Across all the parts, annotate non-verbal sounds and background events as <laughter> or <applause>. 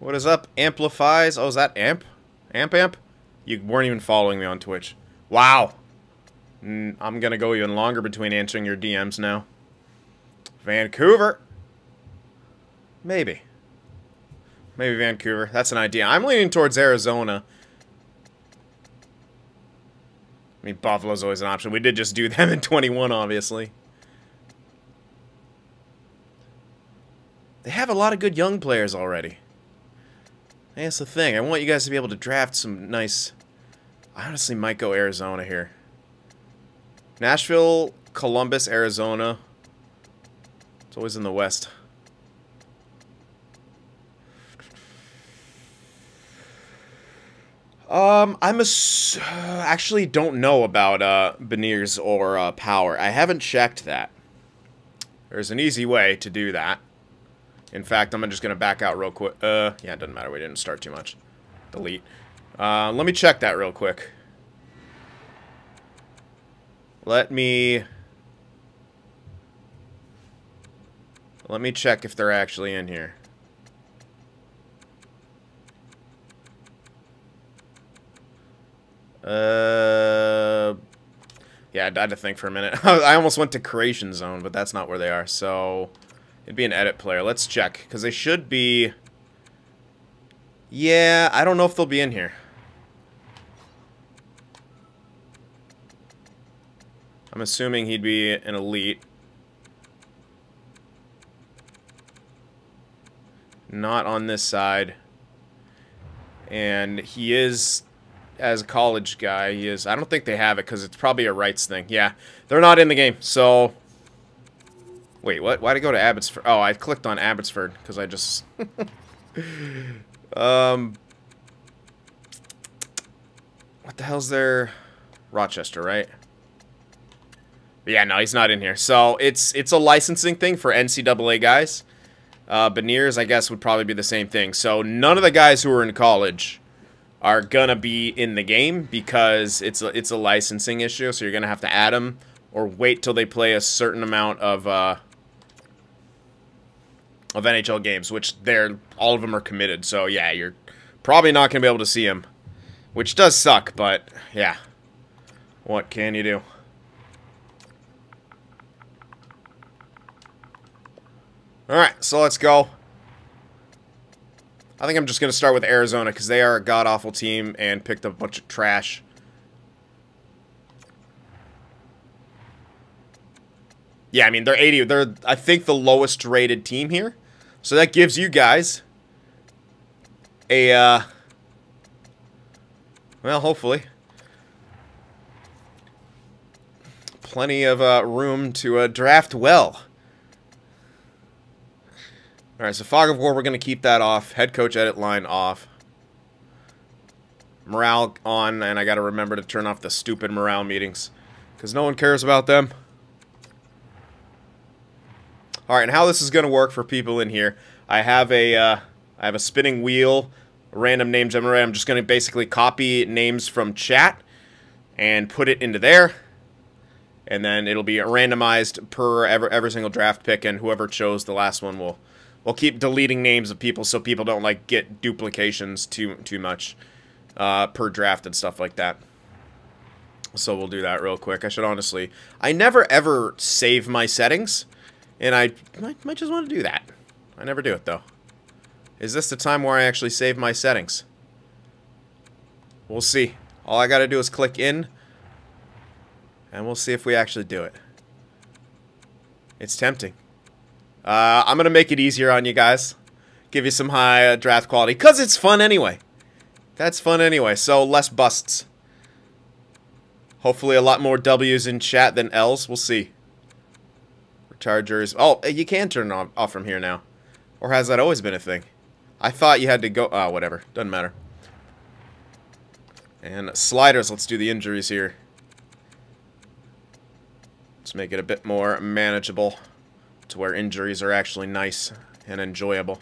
What is up? Amplifies. Oh, is that Amp? Amp Amp? You weren't even following me on Twitch. Wow. I'm going to go even longer between answering your DMs now. Vancouver. Maybe. Maybe Vancouver. That's an idea. I'm leaning towards Arizona. I mean, Buffalo's always an option. We did just do <laughs> them in 21, obviously. They have a lot of good young players already. That's the thing. I want you guys to be able to draft some nice... I honestly might go Arizona here. Nashville, Columbus, Arizona. It's always in the West. Um, I'm a <sighs> actually don't know about uh, Beniers or uh, Power. I haven't checked that. There's an easy way to do that. In fact, I'm just going to back out real quick. Uh, yeah, it doesn't matter. We didn't start too much. Delete. Uh, let me check that real quick. Let me... Let me check if they're actually in here. Uh... Yeah, I had to think for a minute. <laughs> I almost went to Creation Zone, but that's not where they are, so... It'd be an edit player. Let's check, because they should be... Yeah, I don't know if they'll be in here. I'm assuming he'd be an elite. Not on this side. And he is, as a college guy, he is... I don't think they have it, because it's probably a rights thing. Yeah, they're not in the game, so... Wait, what? Why'd I go to Abbotsford? Oh, I clicked on Abbotsford, because I just... <laughs> um... What the hell's there? Rochester, right? yeah, no, he's not in here. So it's it's a licensing thing for NCAA guys. Uh, Beniers, I guess, would probably be the same thing. So none of the guys who are in college are gonna be in the game because it's a, it's a licensing issue. So you're gonna have to add them or wait till they play a certain amount of uh, of NHL games, which they're all of them are committed. So yeah, you're probably not gonna be able to see him, which does suck. But yeah, what can you do? Alright, so let's go. I think I'm just going to start with Arizona because they are a god-awful team and picked up a bunch of trash. Yeah, I mean, they're 80. They're, I think, the lowest rated team here. So that gives you guys a, uh, well, hopefully, plenty of uh, room to uh, draft well. Alright, so Fog of War, we're going to keep that off. Head coach edit line off. Morale on, and I got to remember to turn off the stupid morale meetings. Because no one cares about them. Alright, and how this is going to work for people in here. I have a, uh, I have a spinning wheel, random name generator. I'm just going to basically copy names from chat and put it into there. And then it'll be randomized per every, every single draft pick, and whoever chose the last one will We'll keep deleting names of people so people don't like get duplications too too much uh, per draft and stuff like that. So we'll do that real quick. I should honestly... I never ever save my settings, and I might, might just want to do that. I never do it, though. Is this the time where I actually save my settings? We'll see. All I gotta do is click in, and we'll see if we actually do it. It's tempting. Uh, I'm to make it easier on you guys. Give you some high uh, draft quality. Because it's fun anyway. That's fun anyway. So less busts. Hopefully a lot more W's in chat than L's. We'll see. Chargers. Oh, eh, you can turn it off from here now. Or has that always been a thing? I thought you had to go... Oh, whatever. Doesn't matter. And sliders. Let's do the injuries here. Let's make it a bit more manageable to where injuries are actually nice and enjoyable.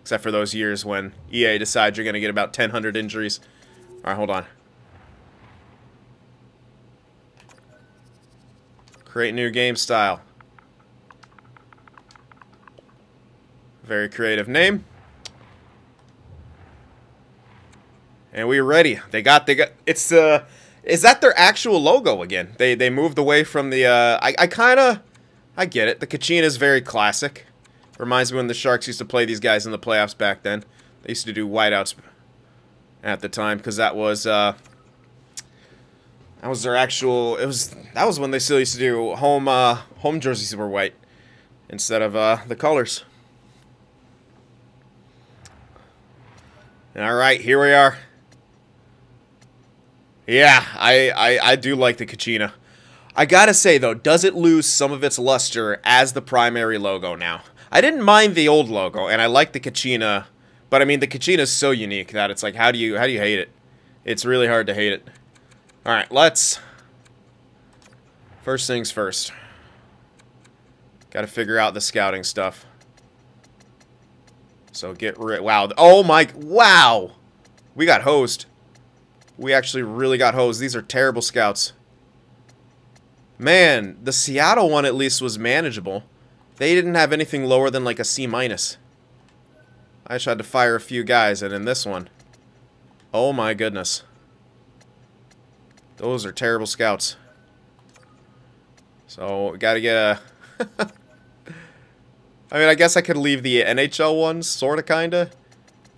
Except for those years when EA decides you're going to get about 1,000 injuries. Alright, hold on. Create new game style. Very creative name. And we are ready. They got, they got, it's, uh, is that their actual logo again? They, they moved away from the, uh, I, I kind of, I get it. The Kachina is very classic. Reminds me when the Sharks used to play these guys in the playoffs back then. They used to do whiteouts at the time because that was, uh, that was their actual, it was, that was when they still used to do home, uh, home jerseys were white instead of, uh, the colors. All right, here we are. Yeah, I, I, I do like the Kachina. I gotta say, though, does it lose some of its luster as the primary logo now? I didn't mind the old logo, and I like the Kachina, but I mean, the Kachina is so unique that it's like, how do you, how do you hate it? It's really hard to hate it. Alright, let's... First things first. Gotta figure out the scouting stuff. So get rid... Wow. Oh my... Wow! We got hosed. We actually really got hosed. These are terrible scouts. Man, the Seattle one at least was manageable. They didn't have anything lower than like a C minus. I just had to fire a few guys, and in this one, oh my goodness. Those are terrible scouts. So, gotta get a... <laughs> I mean, I guess I could leave the NHL ones, sorta, kinda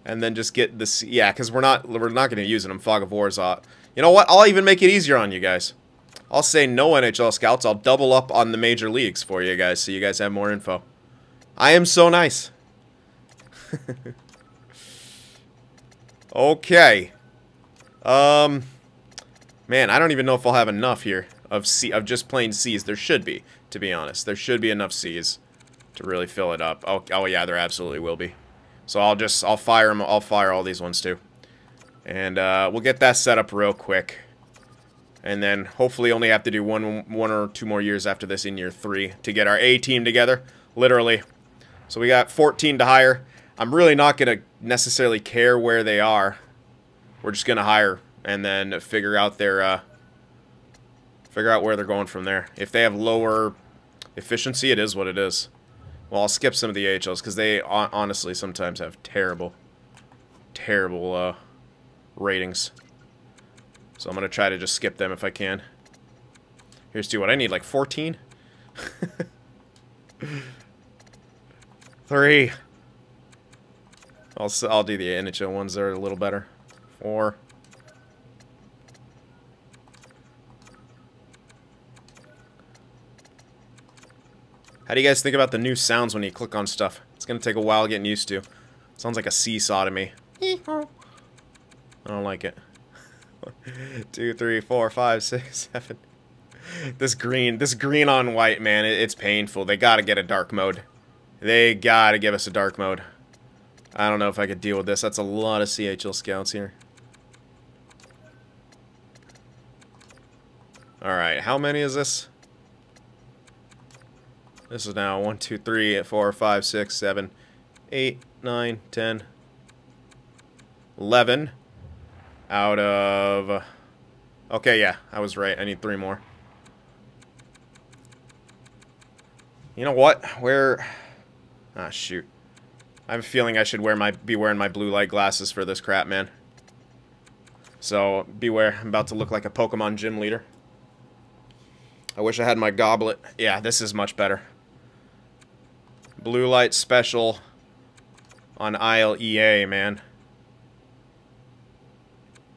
and then just get this. Yeah, because we're not we're not to use it in Fog of War's. Uh, you know what? I'll even make it easier on you guys. I'll say no NHL scouts. I'll double up on the major leagues for you guys, so you guys have more info. I am so nice. <laughs> okay. Um, man, I don't even know if I'll have enough here of C of just plain C's. There should be, to be honest. There should be enough C's to really fill it up. Oh, oh yeah, there absolutely will be. So I'll just, I'll fire them, I'll fire all these ones too. And uh, we'll get that set up real quick. And then hopefully only have to do one, one or two more years after this in year three to get our A team together, literally. So we got 14 to hire. I'm really not going to necessarily care where they are. We're just going to hire and then figure out their, uh, figure out where they're going from there. If they have lower efficiency, it is what it is. Well, I'll skip some of the AHLs because they honestly sometimes have terrible, terrible uh, ratings. So I'm going to try to just skip them if I can. Here's two. what I need, like 14? <laughs> Three. I'll, I'll do the NHL ones that are a little better. Four. How do you guys think about the new sounds when you click on stuff? It's to take a while getting used to. Sounds like a seesaw to me. I don't like it. <laughs> Two, three, four, five, six, <laughs> seven. This green, this green on white, man, it, it's painful. They gotta get a dark mode. They gotta give us a dark mode. I don't know if I could deal with this. That's a lot of CHL scouts here. Alright, how many is this? This is now 1, 2, 3, 4, 5, 6, 7, 8, 9, 10, 11 out of... Okay, yeah, I was right. I need three more. You know what? Where... Ah, shoot. I have a feeling I should wear my be wearing my blue light glasses for this crap, man. So, beware. I'm about to look like a Pokemon gym leader. I wish I had my goblet. Yeah, this is much better. Blue light special on ILEA, man.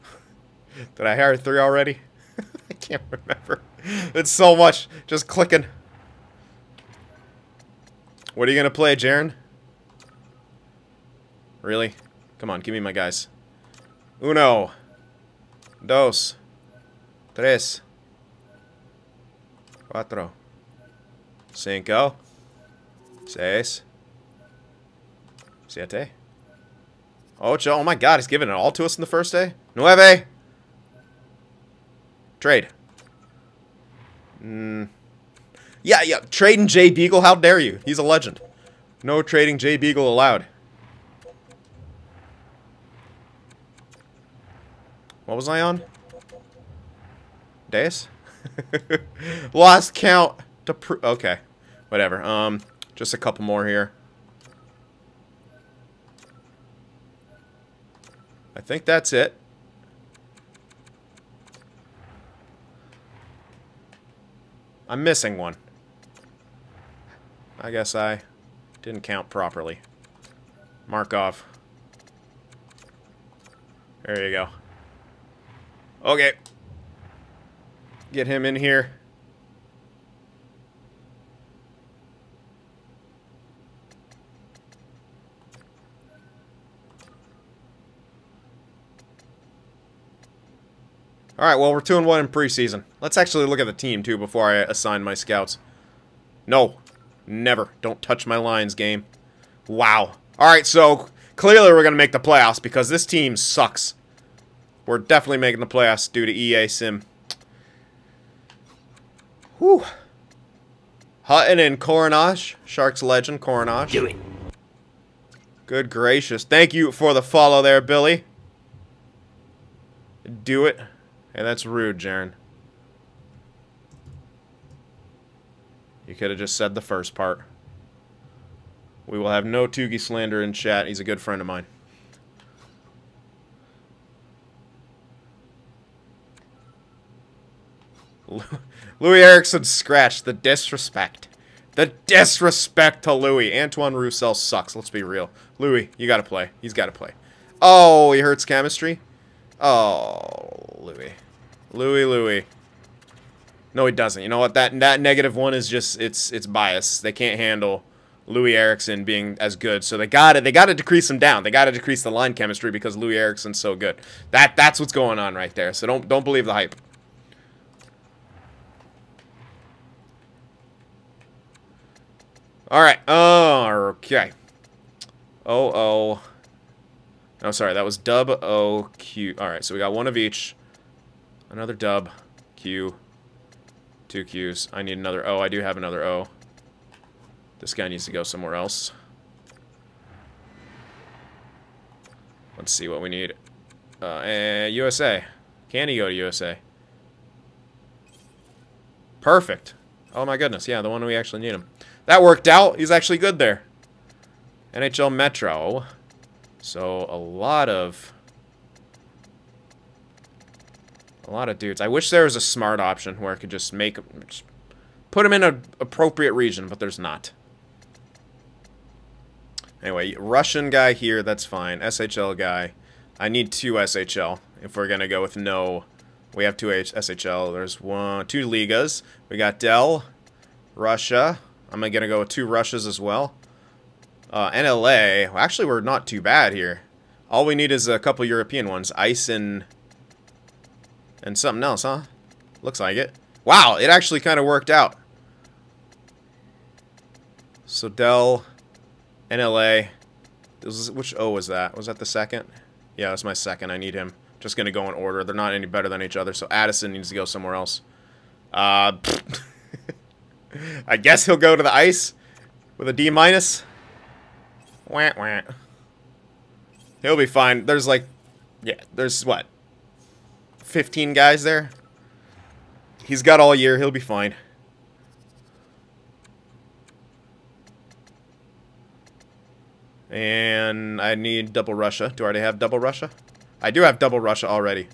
<laughs> Did I hire three already? <laughs> I can't remember. It's so much. Just clicking. What are you going to play, Jaren? Really? Come on, give me my guys. Uno. Dos. Tres. Cuatro. Cinco. Seis. Siete. Ocho. Oh my god, he's giving it all to us in the first day. Nueve. Trade. Mm. Yeah, yeah. Trading Jay Beagle. How dare you? He's a legend. No trading Jay Beagle allowed. What was I on? Days? <laughs> Lost count to. Okay. Whatever. Um. Just a couple more here. I think that's it. I'm missing one. I guess I didn't count properly. Markov. There you go. Okay. Get him in here. Alright, well, we're 2 and 1 in preseason. Let's actually look at the team, too, before I assign my scouts. No. Never. Don't touch my lines, game. Wow. Alright, so clearly we're going to make the playoffs because this team sucks. We're definitely making the playoffs due to EA Sim. Whew. Hutton and Coronage. Sharks legend, Coronage. Do it. Good gracious. Thank you for the follow there, Billy. Do it. Hey, that's rude, Jaren. You could have just said the first part. We will have no Tugi slander in chat. He's a good friend of mine. <laughs> Loui Eriksson scratched. The disrespect. The disrespect to Loui. Antoine Roussel sucks. Let's be real. Loui, you got to play. He's got to play. Oh, he hurts chemistry? Oh, Loui. Loui, Loui. No, he doesn't. You know what? That that negative one is just it's it's bias. They can't handle Loui Eriksson being as good, so they got to they got to decrease him down. They got to decrease the line chemistry because Loui Eriksson's so good. That that's what's going on right there. So don't don't believe the hype. All right. Oh, okay. Oh oh. No, sorry. That was dub O Q. All right. So we got one of each. Another dub. Q. Two Qs. I need another O. I do have another O. This guy needs to go somewhere else. Let's see what we need. Uh, eh, USA. Can he go to USA? Perfect. Oh my goodness. Yeah, the one we actually need him. That worked out. He's actually good there. NHL Metro. So a lot of A lot of dudes. I wish there was a smart option where I could just make... Just put them in an appropriate region, but there's not. Anyway, Russian guy here, that's fine. SHL guy. I need two SHL if we're going to go with no... We have two SHL. There's one, two Liigas. We got Dell, Russia. I'm going to go with two Russias as well. Uh, NLA. Actually, we're not too bad here. All we need is a couple European ones. Ice and and something else, huh? Looks like it. Wow, it actually kind of worked out. So Dell, NLA. Was, which O was that? Was that the second? Yeah, that's my second. I need him. Just going to go in order. They're not any better than each other, so Addison needs to go somewhere else. Uh, <laughs> I guess he'll go to the ice with a D minus. Wah, wah. He'll be fine. There's like, yeah, there's what? 15 guys there. He's got all year. He'll be fine. And I need double Russia. Do I already have double Russia? I do have double Russia already.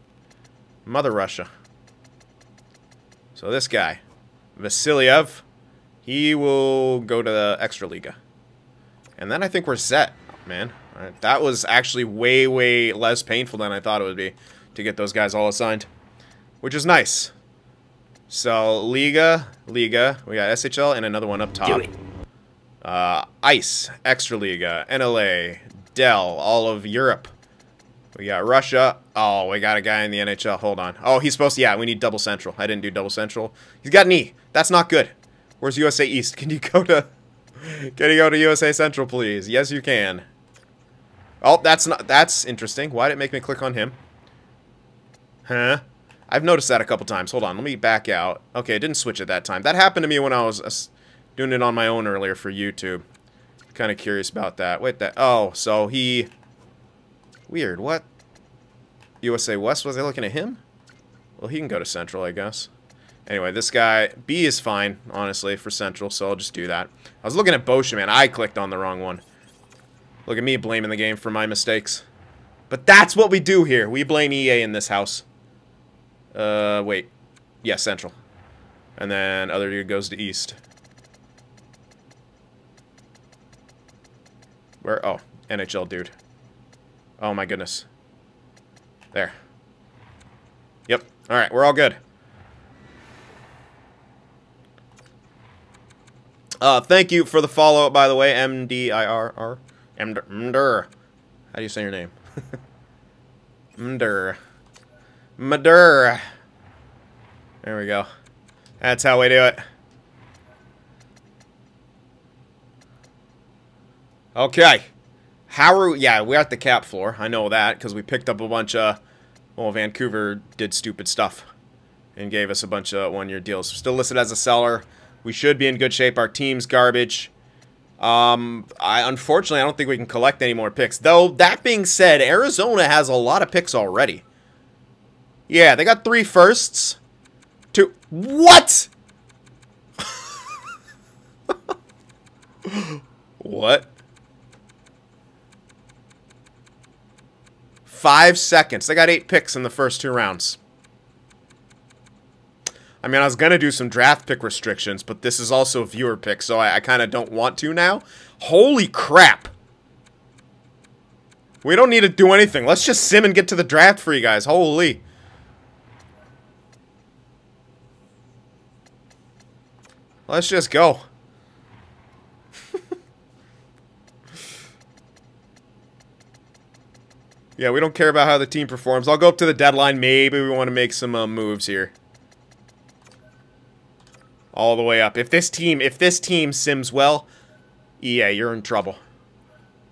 Mother Russia. So this guy, Vasiliev, he will go to the Extra Liga. And then I think we're set, man. Right, that was actually way, way less painful than I thought it would be to get those guys all assigned, which is nice. So, Liiga, Liiga, we got SHL and another one up top. Do Uh, Ice, Extra Liga, NLA, Dell, all of Europe. We got Russia. Oh, we got a guy in the NHL. Hold on. Oh, he's supposed to, yeah, we need double central. I didn't do double central. He's got an E. That's not good. Where's USA East? <laughs> Can you go to... Can you go to USA Central, please? Yes, you can. Oh, that's not... That's interesting. Why did it make me click on him? Huh? I've noticed that a couple times. Hold on, let me back out. Okay, it didn't switch at that time. That happened to me when I was uh, doing it on my own earlier for YouTube. Kind of curious about that. Wait, that... Oh, so he... Weird, what? USA West, was I looking at him? Well, he can go to Central, I guess. Anyway, this guy... B is fine, honestly, for Central, so I'll just do that. I was looking at Bosha, man. I clicked on the wrong one. Look at me blaming the game for my mistakes. But that's what we do here. We blame EA in this house. Uh, wait. Yeah, Central. And then other dude goes to east. Where? Oh, NHL dude. Oh my goodness. There. Yep. Alright, we're all good. Uh, thank you for the follow, up, by the way, M-D-I-R-R. Mder. How do you say your name? <laughs> Mder. Mder. There we go. That's how we do it. Okay. How are yeah, we're at the cap floor. I know that because we picked up a bunch of, well, Vancouver did stupid stuff and gave us a bunch of one-year deals. Still listed as a seller. We should be in good shape. Our team's garbage. Um, I unfortunately I don't think we can collect any more picks. Though that being said, Arizona has a lot of picks already. Yeah, they got three firsts. Two. What? what? Five seconds. They got eight picks in the first two rounds. I mean, I was going to do some draft pick restrictions, but this is also viewer pick, so I, I kind of don't want to now. Holy crap. We don't need to do anything. Let's just sim and get to the draft for you guys. Holy. Let's just go. <laughs> yeah, we don't care about how the team performs. I'll go up to the deadline. Maybe we want to make some uh, moves here all the way up. If this team, if this team sims well, EA, you're in trouble.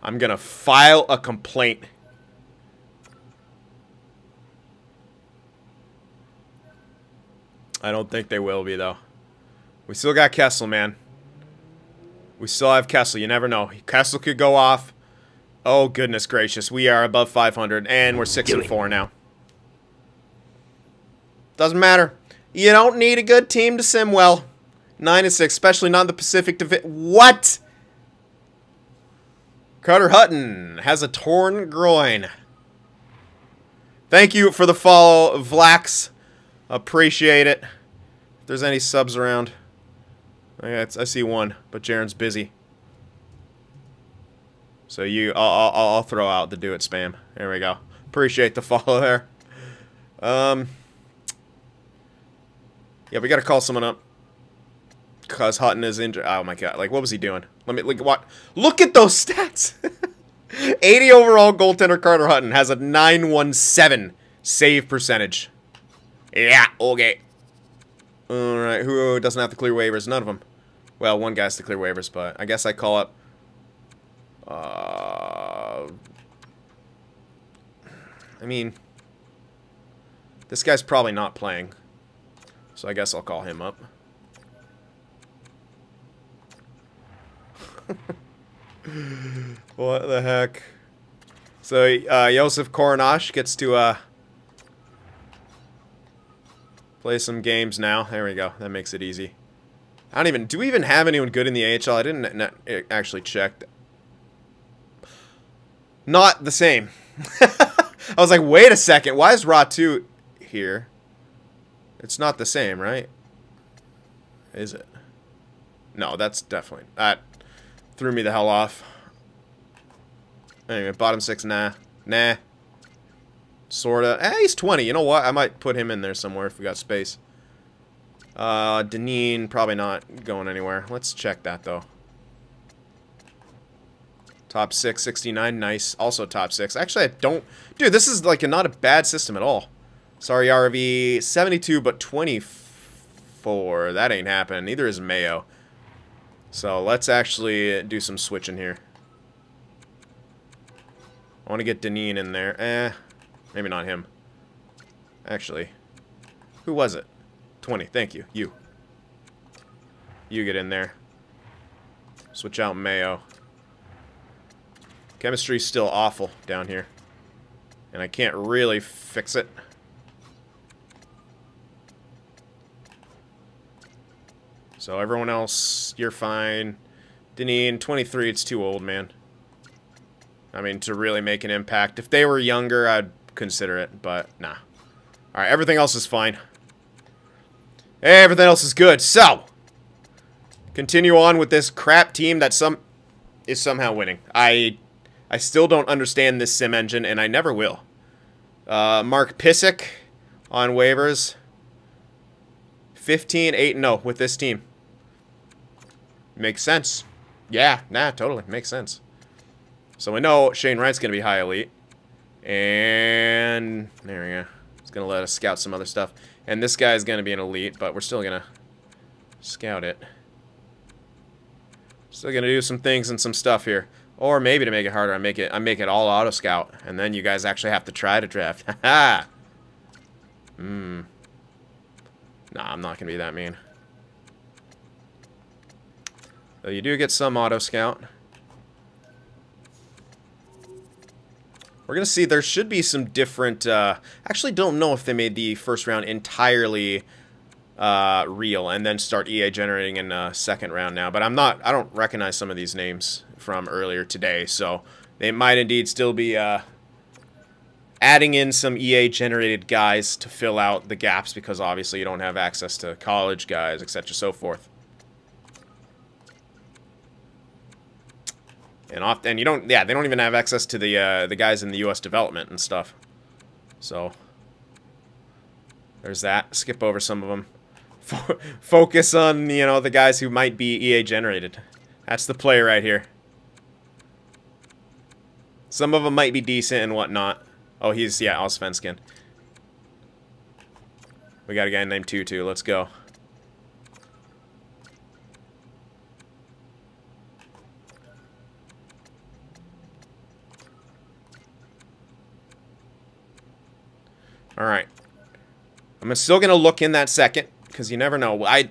I'm gonna file a complaint. I don't think they will be, though. We still got Kessel, man. We still have Kessel. You never know. Kessel could go off. Oh, goodness gracious. We are above 500, and we're 6 and 4 now. Doesn't matter. You don't need a good team to sim well. 9 and 6, especially not in the Pacific Division. What? Carter Hutton has a torn groin. Thank you for the follow, Vlax. Appreciate it. If there's any subs around. I, I see one, but Jaren's busy. So you, I'll, I'll, I'll throw out the do it spam. There we go. Appreciate the <laughs> follow there. Um, yeah, we got to call someone up. Because Hutton is injured. Oh my god. Like, what was he doing? Let me, like, what? Look at those <laughs> stats! 80 overall goaltender Carter Hutton has a 917 save percentage. Yeah, okay. Alright, who doesn't have to clear waivers? None of them. Well, one guy's to clear waivers, but I guess I call up... Uh, I mean... This guy's probably not playing. So I guess I'll call him up. <laughs> what the heck? So, uh, Josef Koronash gets to, uh, play some games now. There we go. That makes it easy. I don't even... Do we even have anyone good in the AHL? I didn't actually check. Not the same. <laughs> I was like, wait a second. Why is Raw 2 here? It's not the same, right? Is it? No, that's definitely... That threw me the hell off. Anyway, bottom six, nah. Nah. Sorta. Eh, he's 20. You know what? I might put him in there somewhere if we got space. Uh, Deneen, probably not going anywhere. Let's check that, though. Top 6, 69, nice. Also top 6. Actually, I don't... Dude, this is, like, a, not a bad system at all. Sorry, RV. 72, but 24. That ain't happening. Neither is Mayo. So, let's actually do some switching here. I want to get Deneen in there. Eh, maybe not him. Actually, who was it? 20, thank you. You. You get in there. Switch out Mayo. Chemistry's still awful down here. And I can't really fix it. So everyone else, you're fine. Deneen, 23, it's too old, man. I mean, to really make an impact. If they were younger, I'd consider it, but nah. Alright, everything else is fine. Everything else is good. So, continue on with this crap team that some is somehow winning. I I still don't understand this sim engine, and I never will. Uh, Mark Pysyk on waivers. 15, 8, 0 with this team. Makes sense. Yeah, nah, totally. Makes sense. So we know Shane Wright's going to be high elite. And there we go. It's going to let us scout some other stuff. And this guy's going to be an elite, but we're still going to scout it. Still going to do some things and some stuff here. Or maybe to make it harder, I make it I make it all auto scout, and then you guys actually have to try to draft. Ha <laughs> Hmm. Nah, I'm not gonna be that mean. Though you do get some auto scout. We're gonna see there should be some different. Uh, actually, don't know if they made the first round entirely uh, real and then start EA generating in a second round now. But I'm not. I don't recognize some of these names from earlier today, so they might indeed still be uh, adding in some EA generated guys to fill out the gaps because obviously you don't have access to college guys, etc. so forth. And often you don't yeah, they don't even have access to the uh, the guys in the US development and stuff. So there's that. Skip over some of them. <laughs> Focus on, you know, the guys who might be EA generated. That's the play right here. Some of them might be decent and whatnot. Oh, he's, yeah, Allsvenskan. We got a guy named Tutu. Let's go. Alright. I'm still going to look in that second, because you never know. I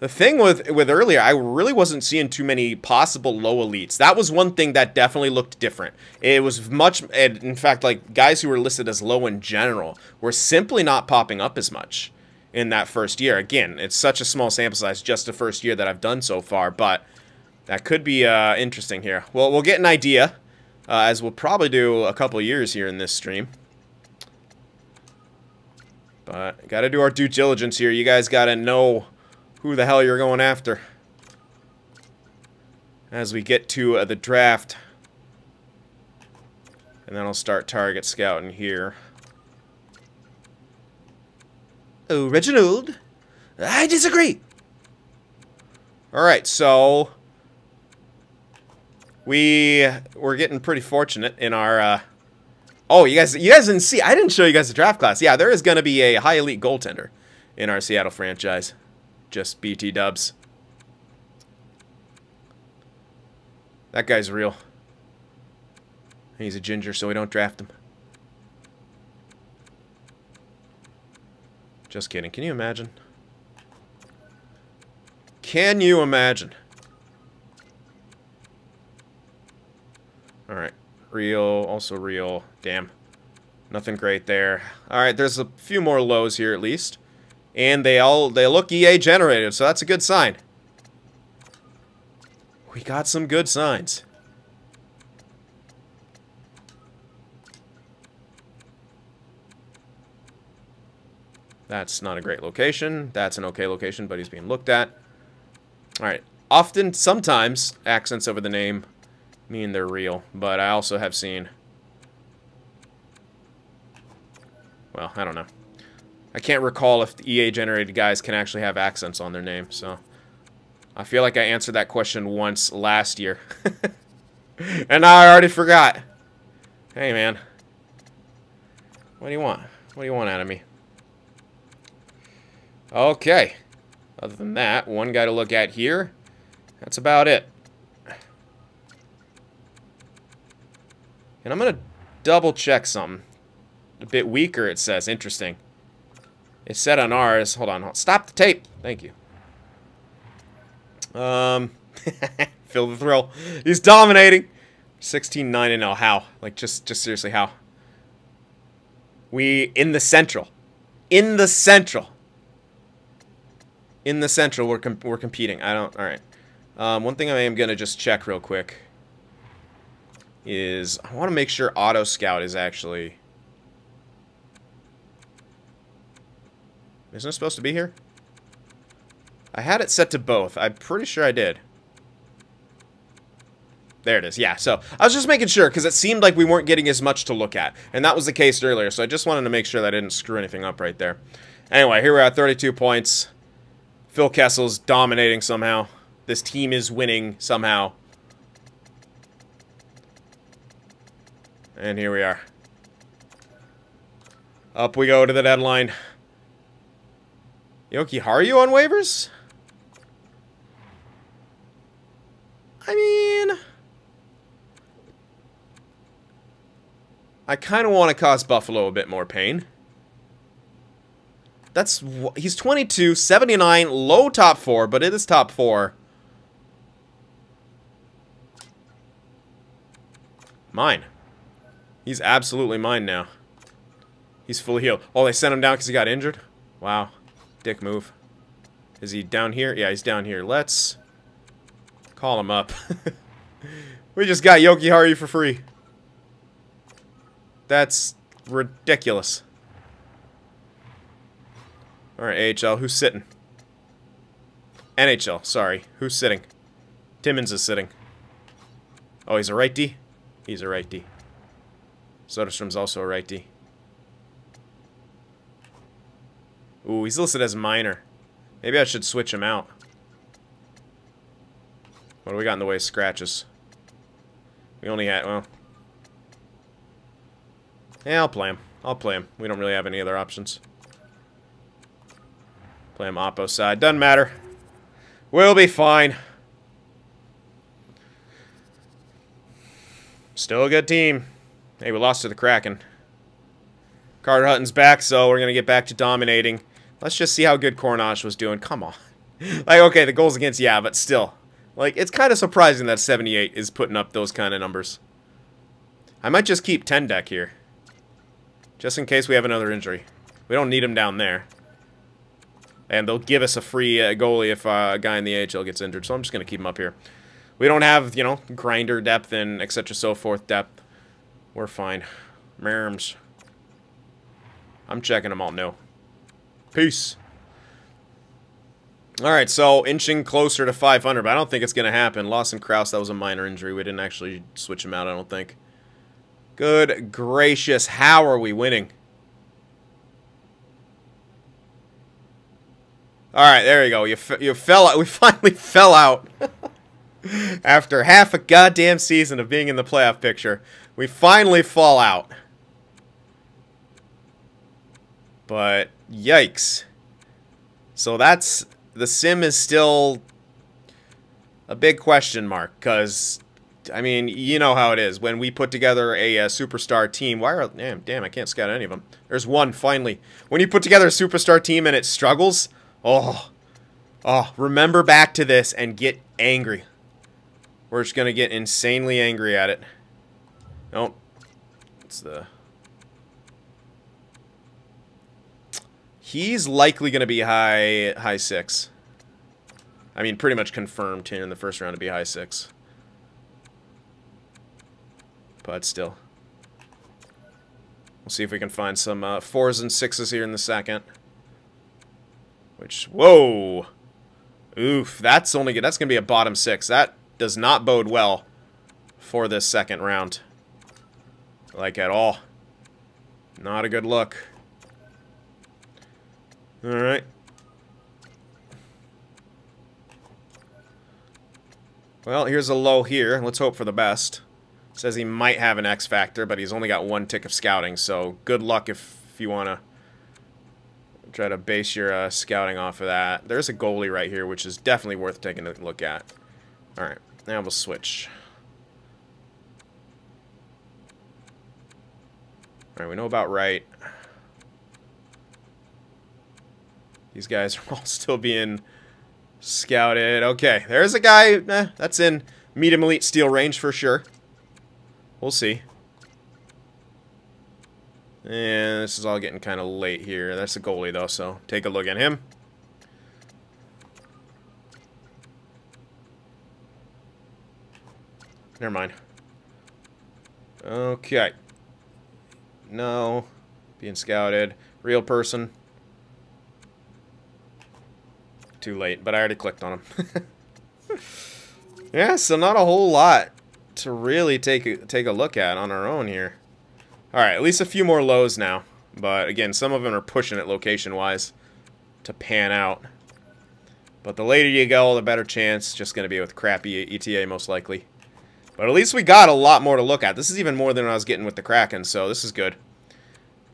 the thing with with earlier, I really wasn't seeing too many possible low elites. That was one thing that definitely looked different. It was much, in fact, like guys who were listed as low in general were simply not popping up as much in that first year. Again, it's such a small sample size, just the first year that I've done so far, but that could be uh, interesting here. Well, we'll get an idea, uh, as we'll probably do a couple years here in this stream. But got to do our due diligence here. You guys got to know who the hell you're going after. As we get to uh, the draft. And then I'll start target scouting here. Oh, Reginald. I disagree. Alright, so... We we're getting pretty fortunate in our... Uh, oh, you guys, you guys didn't see. I didn't show you guys the draft class. Yeah, there is going to be a high elite goaltender in our Seattle franchise just BT dubs. That guy's real. He's a ginger, so we don't draft him. Just kidding. Can you imagine? Can you imagine? Alright. Real, also real. Damn. Nothing great there. Alright, there's a few more lows here at least. And they all they look EA generated, so that's a good sign. We got some good signs. That's not a great location. That's an okay location, but he's being looked at. Alright. Often, sometimes, accents over the name mean they're real, but I also have seen... Well, I don't know. I can't recall if the EA-generated guys can actually have accents on their name, so... I feel like I answered that question once last year. <laughs> and I already forgot. Hey, man. What do you want? What do you want out of me? Okay. Other than that, one guy to look at here. That's about it. And I'm going to double check something. A bit weaker, it says. Interesting. It's set on ours. Hold on. Stop the tape. Thank you. Um, <laughs> feel the thrill. He's dominating. 16-9 and 0. How? Like, just, just seriously, how? We, in the Central. In the Central. In the Central, we're, com we're competing. I don't, all right. Um, one thing I am going to just check real quick is I want to make sure Auto Scout is actually Isn't it supposed to be here? I had it set to both. I'm pretty sure I did. There it is. Yeah, so I was just making sure because it seemed like we weren't getting as much to look at. And that was the case earlier, so I just wanted to make sure that I didn't screw anything up right there. Anyway, here we're at 32 points. Phil Kessel's dominating somehow. This team is winning somehow. And here we are. Up we go to the deadline. Jokiharju on waivers? I mean... I kind of want to cause Buffalo a bit more pain. That's he's 22, 79, low top 4, but it is top 4. Mine. He's absolutely mine now. He's fully healed. Oh, they sent him down because he got injured? Wow. Dick move. Is he down here? Yeah, he's down here. Let's call him up. <laughs> we just got Jokiharju for free. That's ridiculous. Alright, AHL, who's sitting? NHL, sorry. Who's sitting? Timmins is sitting. Oh, he's a righty? He's a righty. Soderstrom's also a righty. Ooh, he's listed as minor. Maybe I should switch him out. What do we got in the way of scratches? We only had, well, yeah, I'll play him. I'll play him. We don't really have any other options. Play him oppo side. Doesn't matter. We'll be fine. Still a good team. Hey, we lost to the Kraken. Carter Hutton's back, so we're going to get back to dominating. Let's just see how good Cornage was doing. Come on. <laughs> like, okay, the goals against, yeah, but still. Like, it's kind of surprising that 78 is putting up those kind of numbers. I might just keep 10 deck here. Just in case we have another injury. We don't need him down there. And they'll give us a free uh, goalie if uh, a guy in the AHL gets injured. So I'm just going to keep him up here. We don't have, you know, grinder depth and etc. so forth depth. We're fine. Merms. I'm checking them all. No. Peace. Alright, so inching closer to 500, but I don't think it's going to happen. Lawson Crouse, that was a minor injury. We didn't actually switch him out, I don't think. Good gracious, how are we winning? All right, there you go. You you fell out. <laughs> We finally fell out <laughs> after half a goddamn season of being in the playoff picture. We finally fall out. But yikes. So that's the sim is still a big question mark because I mean, you know how it is. When we put together a, a, superstar team, why are damn, damn, I can't scout any of them. There's one finally. When you put together a superstar team and it struggles, oh, oh, remember back to this and get angry. We're just gonna get insanely angry at it. Nope. It's the. He's likely gonna be high high six. I mean, pretty much confirmed here in the first round to be high six but still. We'll see if we can find some uh, fours and sixes here in the second. Which, whoa! Oof, that's only good. That's going to be a bottom six. That does not bode well for this second round. Like at all. Not a good look. Alright. Well, here's a low here. Let's hope for the best. Says he might have an X Factor, but he's only got one tick of scouting, so good luck if, if you want to try to base your uh, scouting off of that. There's a goalie right here, which is definitely worth taking a look at. Alright, now we'll switch. Alright, we know about right. These guys <laughs> are all still being scouted. Okay, there's a guy. Eh, that's in medium elite steel range for sure. We'll see. And this is all getting kind of late here. That's the goalie, though, so take a look at him. Never mind. Okay. No. Being scouted. Real person. too late, but I already clicked on him. <laughs> yeah, so not a whole lot to really take a, take a look at on our own here. Alright, at least a few more lows now. But again, some of them are pushing it location-wise to pan out. But the later you go, the better chance. Just going to be with crappy ETA most likely. But at least we got a lot more to look at. This is even more than I was getting with the Kraken, so this is good.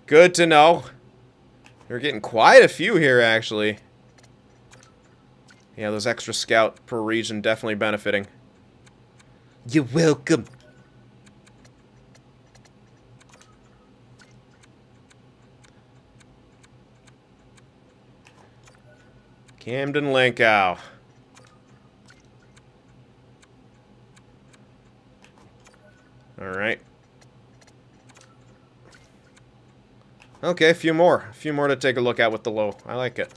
Good to know. We're getting quite a few here, actually. Yeah, those extra scout per region definitely benefiting. You're welcome. Camden Lankow. Alright. Okay, a few more. A few more to take a look at with the low. I like it.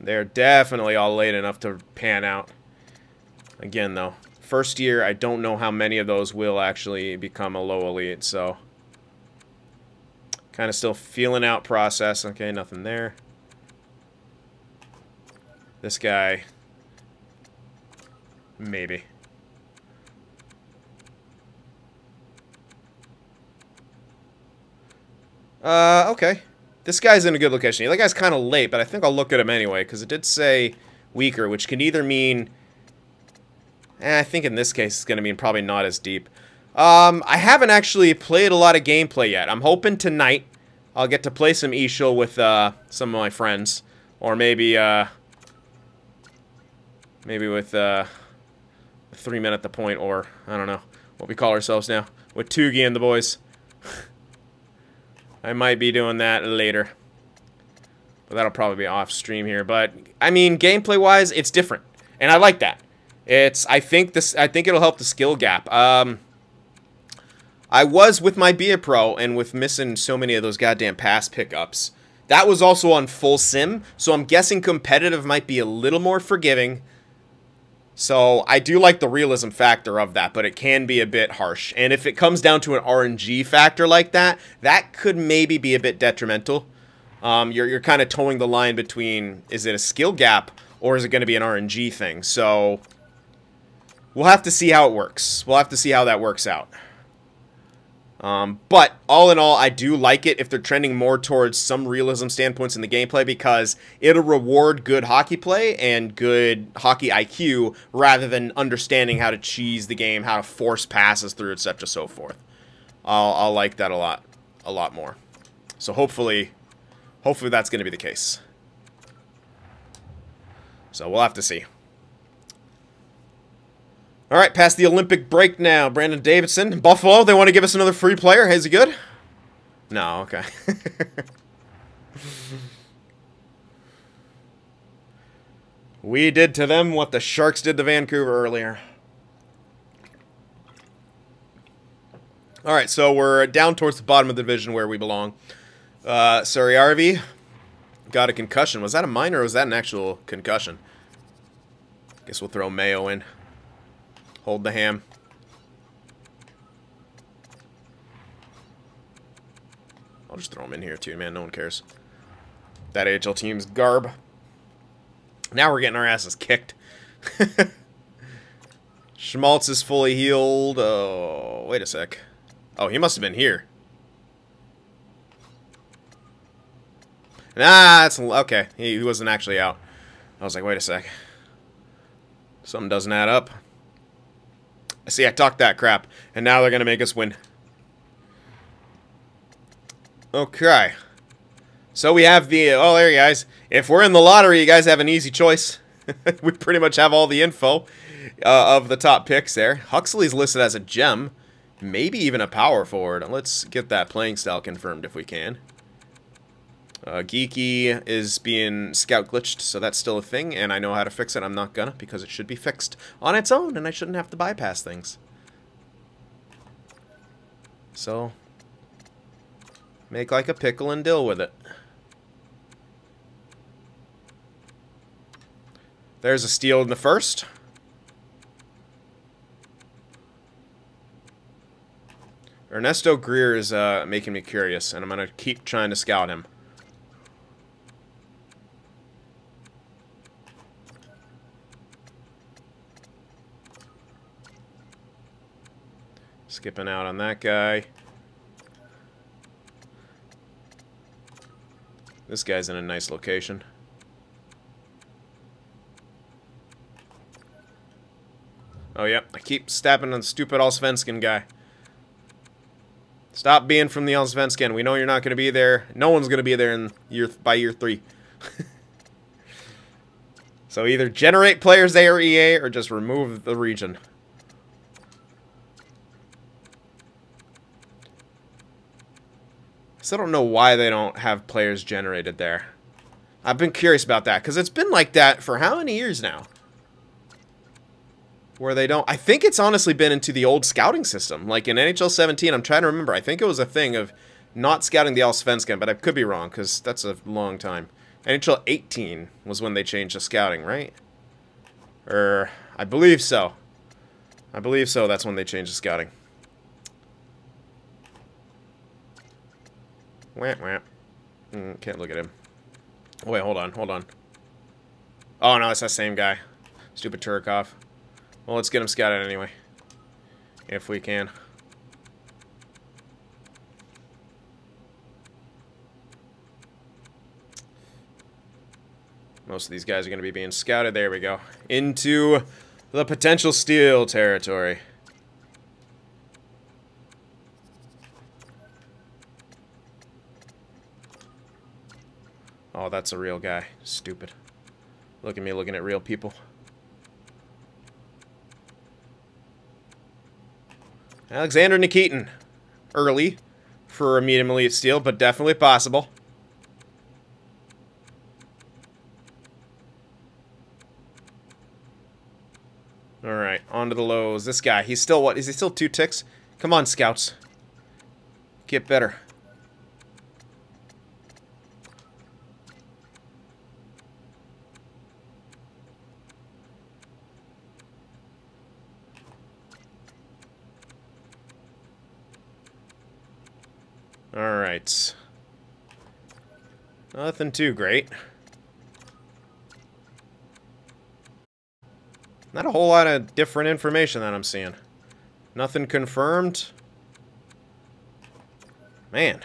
They're definitely all late enough to pan out. Again, though, first year, I don't know how many of those will actually become a low elite, so... Kind of still feeling out process. Okay, nothing there. This guy... Maybe. Uh, okay. This guy's in a good location. That guy's kind of late, but I think I'll look at him anyway, because it did say weaker, which can either mean... Eh, I think in this case it's going to mean probably not as deep. Um, I haven't actually played a lot of gameplay yet. I'm hoping tonight I'll get to play some EASHL with uh, some of my friends. Or maybe, uh, maybe with uh, Three Men at the Point, or, I don't know, what we call ourselves now, with Tugi and the boys. <laughs> I might be doing that later. But that'll probably be off stream here. But I mean, gameplay wise, it's different. And I like that. It's I think this I think it'll help the skill gap. Um I was with my Be A Pro and with missing so many of those goddamn pass pickups. That was also on full sim, so I'm guessing competitive might be a little more forgiving so I do like the realism factor of that, but it can be a bit harsh. And if it comes down to an RNG factor like that, that could maybe be a bit detrimental. Um, you're you're kind of towing the line between is it a skill gap or is it going to be an RNG thing? So we'll have to see how it works. We'll have to see how that works out. Um, but all in all, I do like it if they're trending more towards some realism standpoints in the gameplay because it'll reward good hockey play and good hockey IQ rather than understanding how to cheese the game, how to force passes through, etc. so forth. I'll, I'll like that a lot, a lot more. So hopefully, hopefully that's going to be the case. So we'll have to see. All right, past the Olympic break now. Brandon Davidson. Buffalo, they want to give us another free player. Is he good? No, okay. <laughs> we did to them what the Sharks did to Vancouver earlier. All right, so we're down towards the bottom of the division where we belong. Uh, Saarijarvi got a concussion. Was that a minor or was that an actual concussion? Guess we'll throw Mayo in. Hold the ham. I'll just throw him in here too, man. No one cares. That AHL team's garb. Now we're getting our asses kicked. <laughs> Schmaltz is fully healed. Oh, wait a sec. Oh, he must have been here. Nah, that's okay. He wasn't actually out. I was like, wait a sec. Something doesn't add up. See, I talked that crap, and now they're going to make us win. Okay. So we have the... Oh, there you guys. If we're in the lottery, you guys have an easy choice. <laughs> we pretty much have all the info uh, of the top picks there. Huxley's listed as a gem. Maybe even a power forward. Let's get that playing style confirmed if we can. Uh, Geeky is being scout glitched, so that's still a thing, and I know how to fix it. I'm not gonna, because it should be fixed on its own, and I shouldn't have to bypass things. So, make like a pickle and deal with it. There's a steal in the first. Ernesto Greer is uh, making me curious, and I'm going to keep trying to scout him. Skipping out on that guy. This guy's in a nice location. Oh, yep. I keep stabbing on stupid Allsvenskan guy. Stop being from the Allsvenskan. We know you're not going to be there. No one's going to be there in year by year three. <laughs> so either generate players A or EA or just remove the region. So I don't know why they don't have players generated there. I've been curious about that because it's been like that for how many years now? where they don't. I think it's honestly been into the old scouting system. Like in NHL 17, I'm trying to remember. I think it was a thing of not scouting the Allsvenskan, but I could be wrong because that's a long time. NHL 18 was when they changed the scouting, right? Or I believe so. I believe so. That's when they changed the scouting. Wah, wah. Mm, can't look at him. wait, hold on, hold on. Oh, no, it's that same guy. Stupid Turkov. Well, let's get him scouted anyway. If we can. Most of these guys are going to be being scouted. There we go. Into the potential steel territory. Oh, that's a real guy. Stupid. Look at me looking at real people. Alexander Nikitin. Early for a medium elite steal, but definitely possible. Alright, on to the lows. This guy, he's still, what, is he still two ticks? Come on, scouts. Get better. Alright. Nothing too great. Not a whole lot of different information that I'm seeing. Nothing confirmed. Man.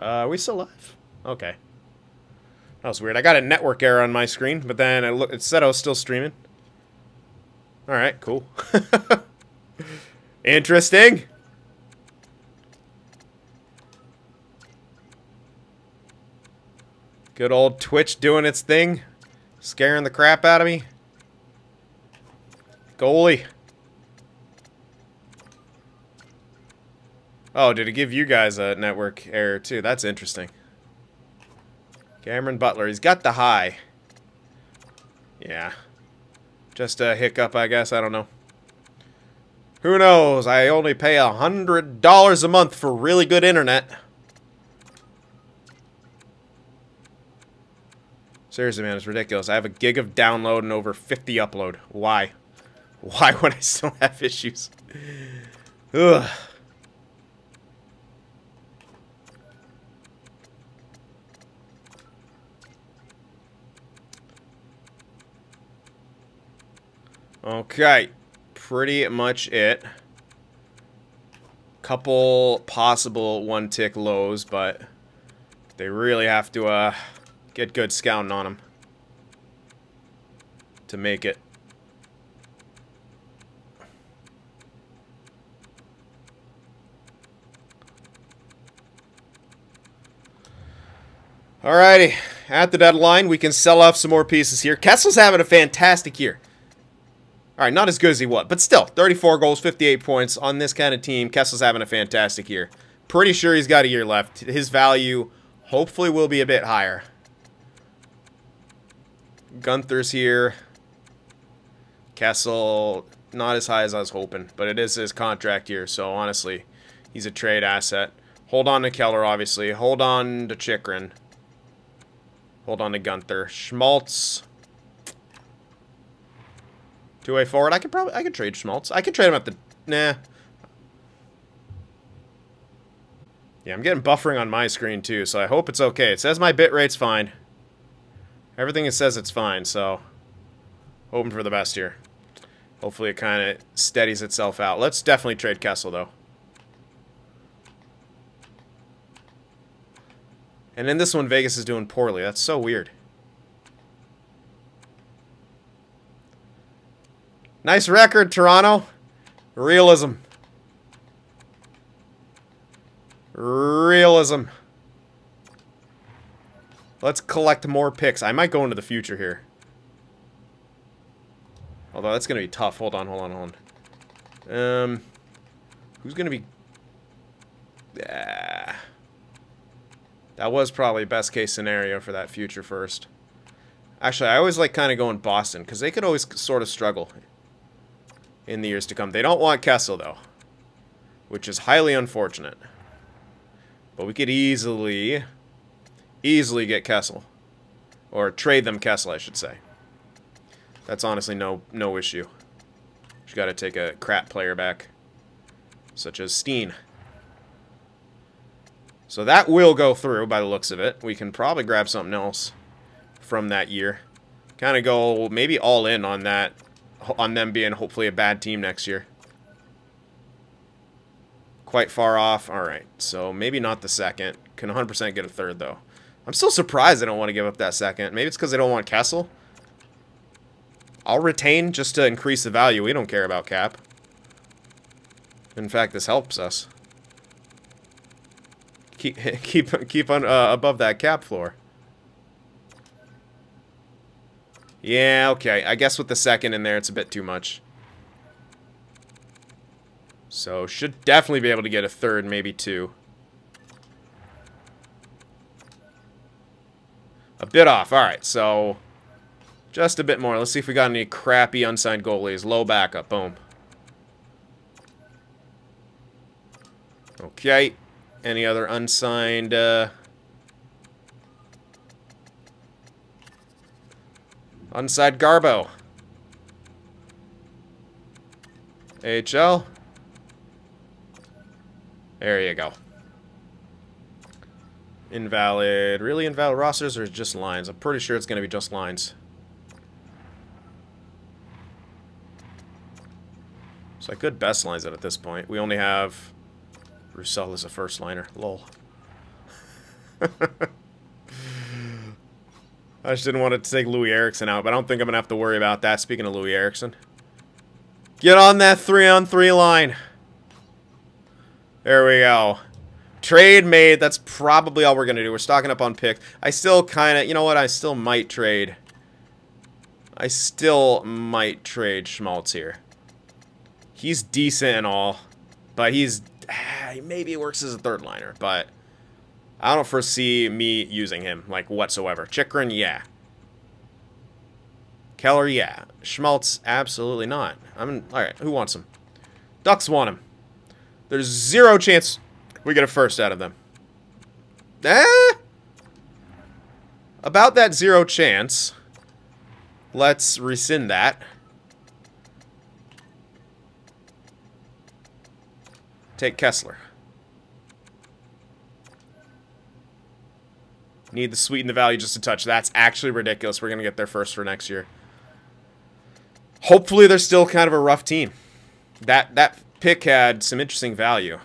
Uh, are we still live? Okay. That was weird. I got a network error on my screen, but then it, it said I was still streaming. Alright, cool. <laughs> Interesting. Good old Twitch doing its thing. Scaring the crap out of me. Goalie. Oh, did it give you guys a network error too? That's interesting. Cameron Butler. He's got the high. Yeah. Just a hiccup, I guess. I don't know. Who knows? I only pay a hundred dollars a month for really good internet. Seriously, man, it's ridiculous. I have a gig of download and over 50 upload. Why? Why would I still have issues? Ugh. Okay pretty much it. Couple possible one-tick lows, but they really have to uh, get good scouting on him. to make it. Alrighty, at the deadline, we can sell off some more pieces here. Kessel's having a fantastic year. All right, not as good as he was, but still, 34 goals, 58 points on this kind of team. Kessel's having a fantastic year. Pretty sure he's got a year left. His value hopefully will be a bit higher. Guenther's here. Kessel, not as high as I was hoping, but it is his contract year, so honestly, he's a trade asset. Hold on to Keller, obviously. Hold on to Chychrun. Hold on to Guenther. Schmaltz. Two-way forward. I could probably I could trade Schmaltz. I could trade him at the nah. Yeah, I'm getting buffering on my screen too, so I hope it's okay. It says my bitrate's fine. Everything it says it's fine, so hoping for the best here. Hopefully it kind of steadies itself out. Let's definitely trade Kessel, though. And in this one, Vegas is doing poorly. That's so weird. Nice record, Toronto. Realism. Realism. Let's collect more picks. I might go into the future here. Although that's going to be tough. Hold on, hold on, hold on. Um, who's going to be... Ah. That was probably best case scenario for that future first. Actually, I always like kind of going Boston, because they could always sort of struggle in the years to come. They don't want Kessel, though, which is highly unfortunate. But we could easily, easily get Kessel. Or trade them Kessel, I should say. That's honestly no no issue. Just got to take a crap player back, such as Steen. So that will go through by the looks of it. We can probably grab something else from that year. Kind of go maybe all in on that, on them being hopefully a bad team next year. Quite far off. All right, so maybe not the second. Can 100% get a third, though. I'm still surprised they don't want to give up that second. Maybe it's because they don't want Kessel. I'll retain just to increase the value. We don't care about cap. In fact, this helps us keep <laughs> keep keep on uh, above that cap floor. Yeah, okay. I guess with the second in there, it's a bit too much. So, should definitely be able to get a third, maybe two. A bit off. Alright, so... Just a bit more. Let's see if we got any crappy unsigned goalies. Low backup. Boom. Okay. Any other unsigned... Uh, unsigned Garbo. AHL. There you go. Invalid. Really invalid rosters or just lines? I'm pretty sure it's going to be just lines. So I could best lines it at this point. We only have Roussel is a first liner. Lol. <laughs> I just didn't want to take Loui Eriksson out, but I don't think I'm going to have to worry about that. Speaking of Loui Eriksson. Get on that three-on-three 3 line. There we go. Trade made. That's probably all we're going to do. We're stocking up on picks. I still kind of... You know what? I still might trade. I still might trade Schmaltz here. He's decent and all, but he's ah, maybe it works as a third liner, but I don't foresee me using him, like, whatsoever. Chychrun, yeah. Keller, yeah. Schmaltz, absolutely not. I'm alright, who wants him? Ducks want him. There's zero chance we get a first out of them. Eh? About that zero chance, let's rescind that. Take Kesler. Need to sweeten the value just a touch. That's actually ridiculous. We're going to get there first for next year. Hopefully they're still kind of a rough team. That that pick had some interesting value.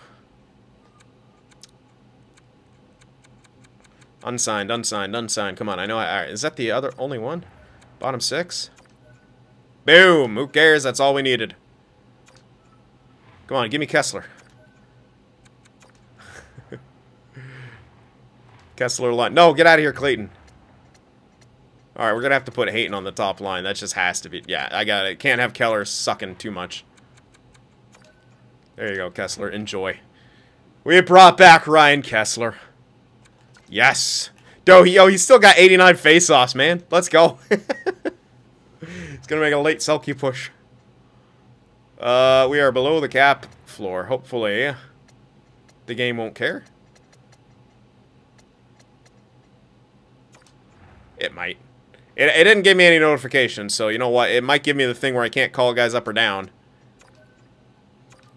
Unsigned, unsigned, unsigned. Come on, I know. I, all right, is that the other only one? Bottom six? Boom! Who cares? That's all we needed. Come on, give me Kesler. <laughs> Kesler line. No, get out of here, Clayton. All right, we're going to have to put Hayton on the top line. That just has to be. Yeah, I got it. Can't have Keller sucking too much. There you go, Kesler. Enjoy. We brought back Ryan Kesler. Yes. Yo, he, yo, he's still got 89 face-offs, man. Let's go. <laughs> He's going to make a late Selke push. Uh, we are below the cap floor. Hopefully, the game won't care. It might. It, it didn't give me any notifications, so you know what? It might give me the thing where I can't call guys up or down.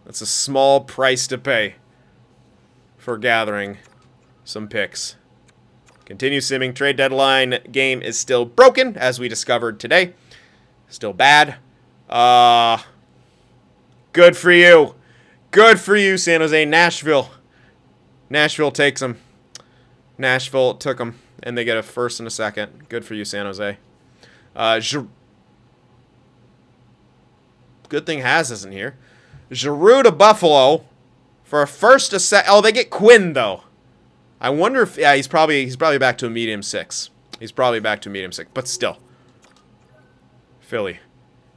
That's a small price to pay for gathering some picks. Continue simming. Trade deadline game is still broken, as we discovered today. Still bad. Uh, good for you. Good for you, San Jose. Nashville. Nashville takes them. Nashville took them, and they get a first and a second. Good for you, San Jose. Uh, Good thing Has isn't here. Giroux to Buffalo for a first, a sec. Oh, they get Quinn though. I wonder if yeah, he's probably he's probably back to a medium six. He's probably back to a medium six, but still. Philly.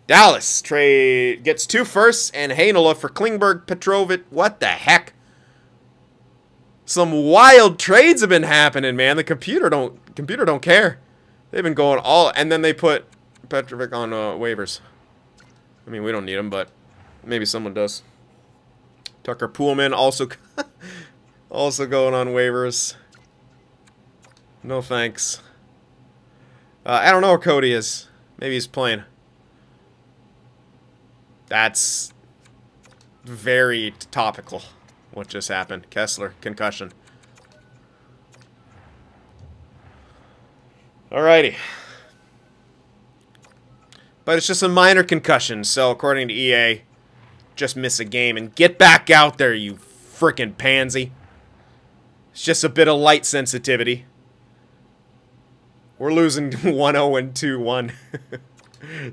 Dallas trade gets two firsts and Heinola for Klingberg, Petrovic. What the heck? Some wild trades have been happening, man. The computer don't computer don't care. They've been going all, and then they put Petrovic on uh, waivers. I mean, we don't need him, but maybe someone does. Tucker Poolman also <laughs> also going on waivers. No thanks. Uh, I don't know where Cody is. Maybe he's playing. That's very topical. What just happened? Kesler, concussion. Alrighty. But it's just a minor concussion, so according to EA, just miss a game and get back out there, you freaking pansy. It's just a bit of light sensitivity. We're losing <laughs> 1-0 and 2-1.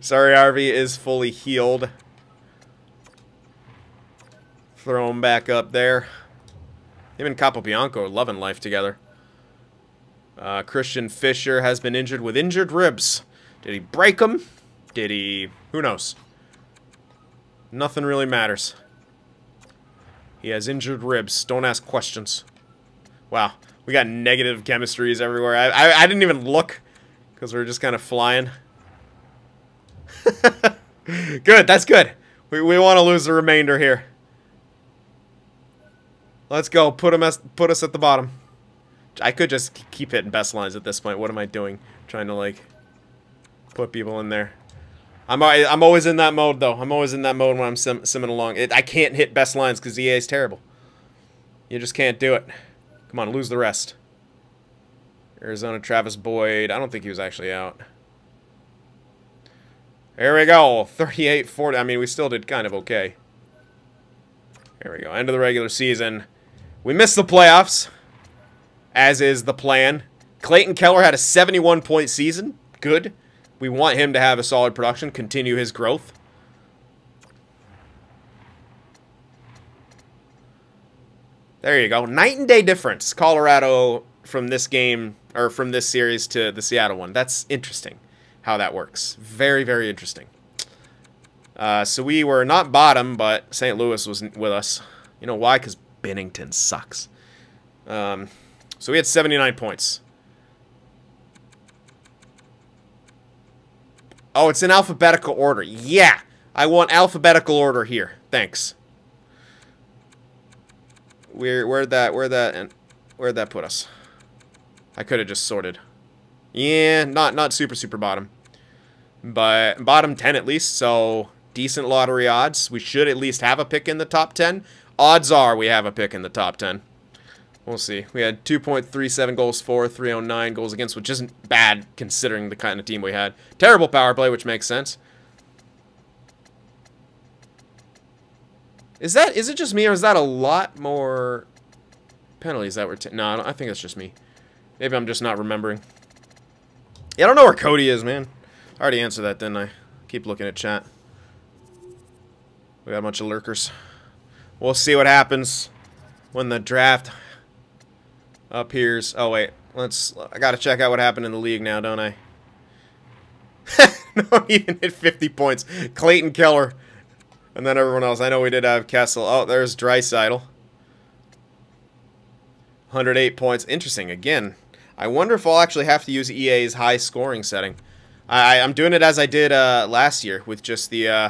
<laughs> Sorry, Harvey is fully healed. Throw him back up there. Him and Capobianco are loving life together. Uh, Christian Fischer has been injured with injured ribs. Did he break them? Did he... Who knows? Nothing really matters. He has injured ribs. Don't ask questions. Wow. We got negative chemistries everywhere. I, I, I didn't even look because we are just kind of flying. <laughs> good. That's good. We, we want to lose the remainder here. Let's go. Put, him as, put us at the bottom. I could just keep hitting best lines at this point. What am I doing? Trying to, like, put people in there. I'm I'm always in that mode though. I'm always in that mode when I'm sim simming along. It, I can't hit best lines because EA is terrible. You just can't do it. Come on, lose the rest. Arizona Travis Boyd. I don't think he was actually out. There we go. 38-40. I mean, we still did kind of okay. There we go. End of the regular season. We missed the playoffs, as is the plan. Clayton Keller had a 71-point season. Good. We want him to have a solid production, continue his growth. There you go. Night and day difference. Colorado from this game, or from this series to the Seattle one. That's interesting how that works. Very, very interesting. Uh, so we were not bottom, but St. Louis was with us. You know why? Because Binnington sucks. Um, so we had 79 points. Oh, it's in alphabetical order. Yeah, I want alphabetical order here. Thanks. Where where'd that where that and where'd that put us? I could have just sorted. Yeah, not not super super bottom. But bottom 10 at least, so decent lottery odds. We should at least have a pick in the top 10. Odds are we have a pick in the top 10. We'll see. We had 2.37 goals for, 309 goals against, which isn't bad considering the kind of team we had. Terrible power play, which makes sense. Is that is it just me or is that a lot more penalties that were no, I, I think it's just me. Maybe I'm just not remembering. Yeah, I don't know where Cody is, man. I already answered that, didn't I? Keep looking at chat. We got a bunch of lurkers. We'll see what happens when the draft appears. Oh, wait. Let's... I gotta check out what happened in the league now, don't I? <laughs> no, even hit 50 points. Clayton Keller. And then everyone else. I know we did have Kessel. Oh, there's Draisaitl. 108 points. Interesting. Again, I wonder if I'll actually have to use EA's high scoring setting. I, I'm doing it as I did uh, last year with just the... Uh...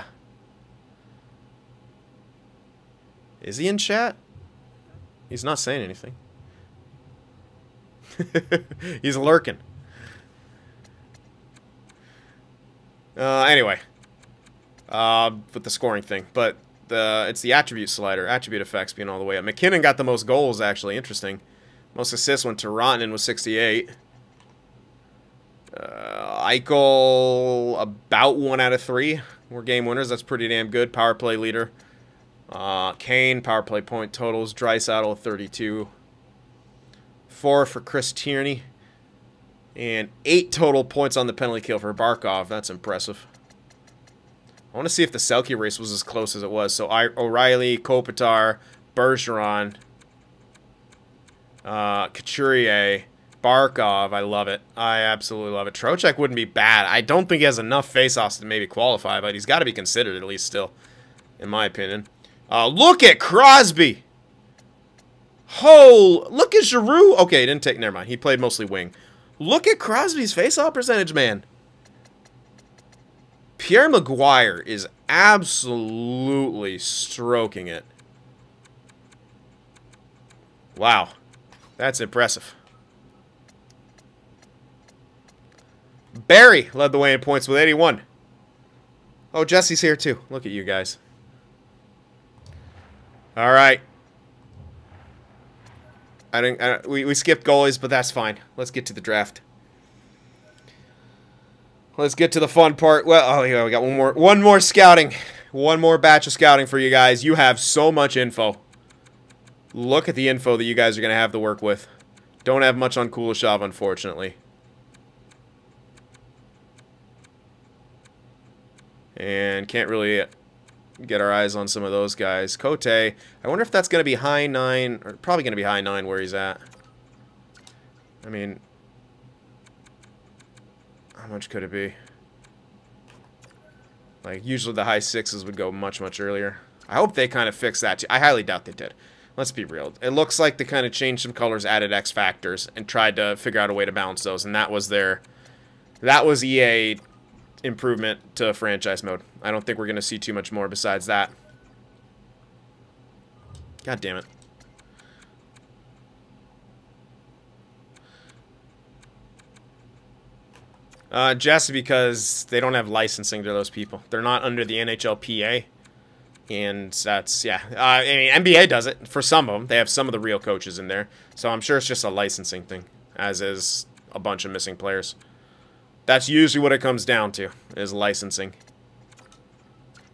Is he in chat? He's not saying anything. <laughs> He's lurking. Uh, anyway. Uh, with the scoring thing. But the it's the attribute slider. Attribute effects being all the way up. MacKinnon got the most goals, actually. Interesting. Most assists went to Rantanen with 68. Uh, Eichel, about 1 out of 3. More game winners. That's pretty damn good. Power play leader. Uh, Kane, power play point totals. Draisaitl, 32. Four for Chris Tierney. And eight total points on the penalty kill for Barkov. That's impressive. I want to see if the Selke race was as close as it was. So O'Reilly, Kopitar, Bergeron, uh, Couturier, Barkov. I love it. I absolutely love it. Trocheck wouldn't be bad. I don't think he has enough faceoffs to maybe qualify, but he's got to be considered at least still, in my opinion. Uh, look at Crosby. Oh, look at Giroux. Okay, didn't take. Never mind. He played mostly wing. Look at Crosby's faceoff percentage, man. Pierre McGuire is absolutely stroking it. Wow. That's impressive. Barrie led the way in points with 81. Oh, Jesse's here too. Look at you guys. All right. I didn't. I, we we skipped goalies, but that's fine. Let's get to the draft. Let's get to the fun part. Well, oh yeah, we got one more one more scouting, one more batch of scouting for you guys. You have so much info. Look at the info that you guys are gonna have to work with. Don't have much on Kuleshov, unfortunately. And can't really get our eyes on some of those guys. Cote, I wonder if that's going to be high 9, or probably going to be high 9 where he's at. I mean, how much could it be? Like, usually the high 6s would go much, much earlier. I hope they kind of fix that. Too. I highly doubt they did. Let's be real. It looks like they kind of changed some colors, added X factors, and tried to figure out a way to balance those, and that was their... That was EA improvement to franchise mode. I don't think we're going to see too much more besides that. God damn it. Uh, just because they don't have licensing to those people. They're not under the NHLPA. And that's, yeah. Uh, I mean, NBA does it for some of them. They have some of the real coaches in there. So I'm sure it's just a licensing thing, as is a bunch of missing players. That's usually what it comes down to, is licensing.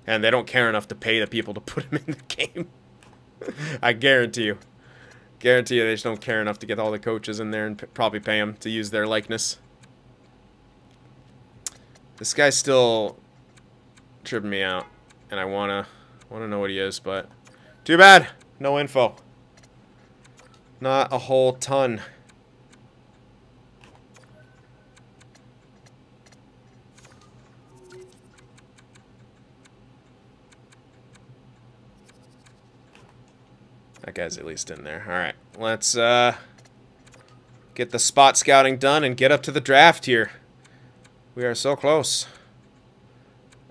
And they don't care enough to pay the people to <laughs> put them in the game. <laughs> I guarantee you. Guarantee you they just don't care enough to get all the coaches in there and probably pay them to use their likeness. This guy's still tripping me out. And I wanna wanna know what he is, but too bad. No info. Not a whole ton. That guy's at least in there. All right, let's uh, get the spot scouting done and get up to the draft here. We are so close.